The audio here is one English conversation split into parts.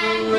Bye.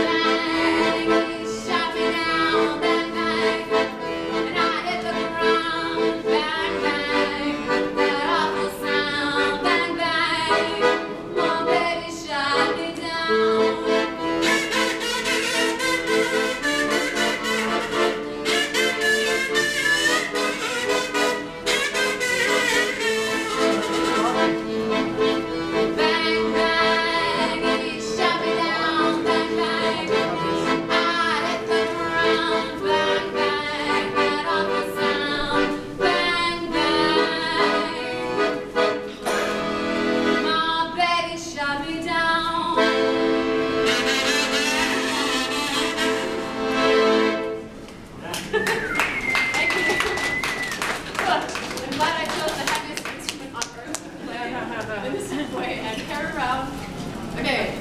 Wait. and hair around. Okay,